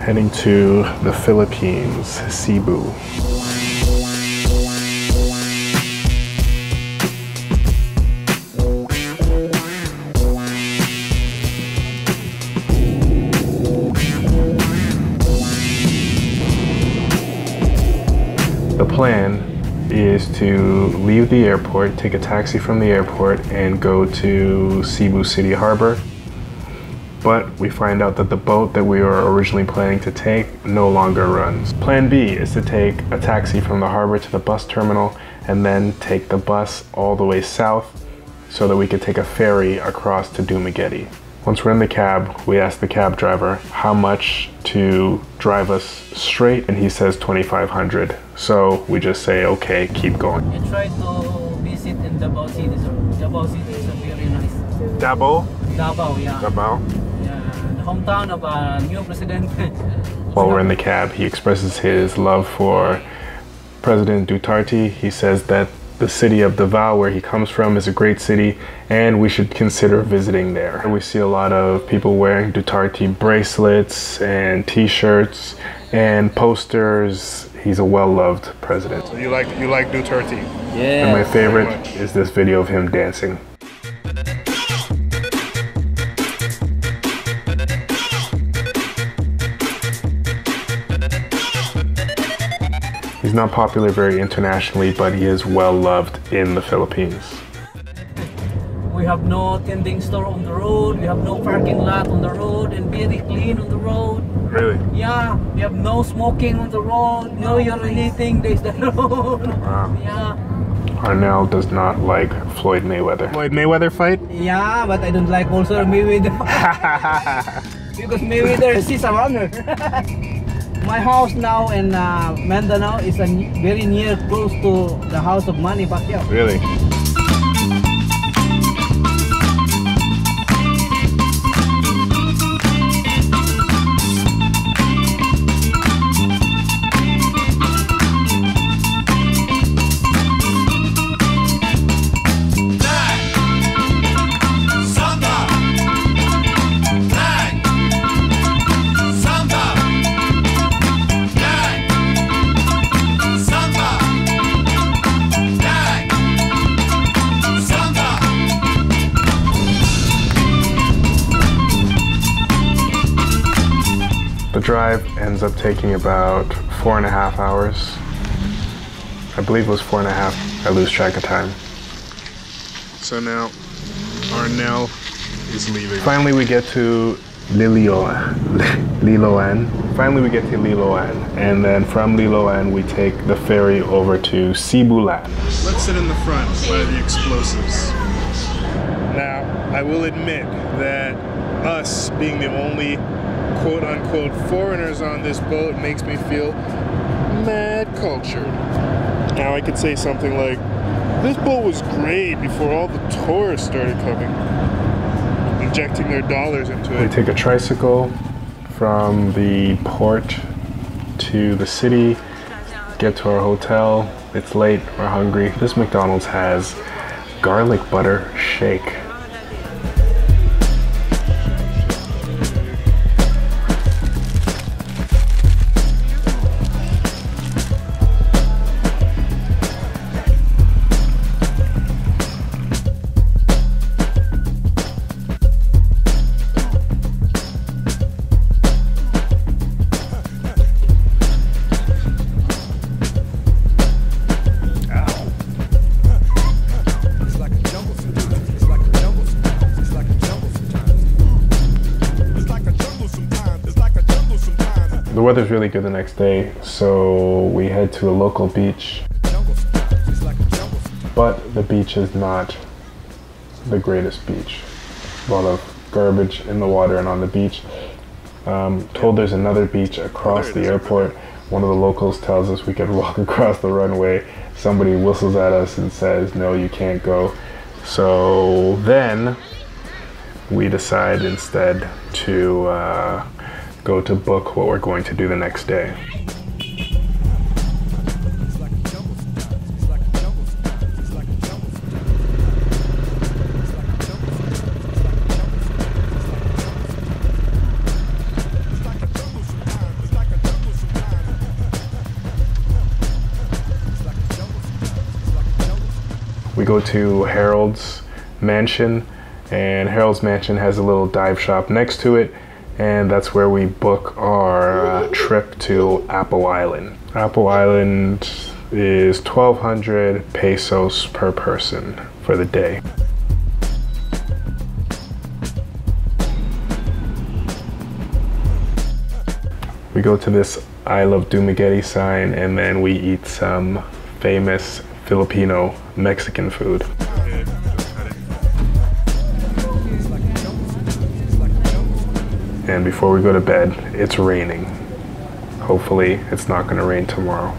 Heading to the Philippines, Cebu. The plan is to leave the airport, take a taxi from the airport, and go to Cebu City Harbor. But we find out that the boat that we were originally planning to take no longer runs. Plan B is to take a taxi from the harbor to the bus terminal and then take the bus all the way south so that we could take a ferry across to Dumaguete. Once we're in the cab, we ask the cab driver how much to drive us straight, and he says 2,500. So we just say, okay, keep going. I tried to visit in Davao City. So Davao City is very nice. Dabo? Davao, yeah. Davao? Yeah the hometown of a new president. While we're in the cab, he expresses his love for President Duterte. He says that the city of Davao, where he comes from, is a great city and we should consider visiting there. We see a lot of people wearing Duterte bracelets and t-shirts and posters. He's a well-loved president. So you like you like Duterte? Yeah. And my favorite is this video of him dancing. He's not popular very internationally, but he is well loved in the Philippines. We have no tending store on the road. We have no parking lot on the road and very clean on the road. Really? Yeah, we have no smoking on the road, no urinating, there's the road. Wow. Yeah. Arnell does not like Floyd Mayweather. Floyd Mayweather fight? Yeah, but I don't like also Mayweather. because Mayweather is a runner. My house now in uh, Mindanao is a, very near close to the house of Manny Pacquiao. Really? Drive ends up taking about four and a half hours. I believe it was four and a half. I lose track of time. So now Arnell is leaving. Finally, we get to Lilioan. Liloan. Finally, we get to Liloan. And then from Liloan, we take the ferry over to Sibulan. Let's sit in the front by the explosives. Now, I will admit that us being the only quote unquote foreigners on this boat makes me feel mad cultured. Now I could say something like, this boat was great before all the tourists started coming, injecting their dollars into it. We take a tricycle from the port to the city, get to our hotel. It's late, we're hungry. This McDonald's has garlic butter shake. The weather's really good the next day, so we head to a local beach, but the beach is not the greatest beach. A lot of garbage in the water and on the beach. Um, told there's another beach across the airport. One of the locals tells us we could walk across the runway. Somebody whistles at us and says, no, you can't go. So then we decide instead to uh, go to book what we're going to do the next day. We go to Harold's mansion, and Harold's mansion has a little dive shop next to it and that's where we book our uh, trip to Apo Island. Apo Island is 1200 pesos per person for the day. We go to this I love Dumaguete sign and then we eat some famous Filipino Mexican food. And before we go to bed, it's raining. Hopefully, it's not going to rain tomorrow.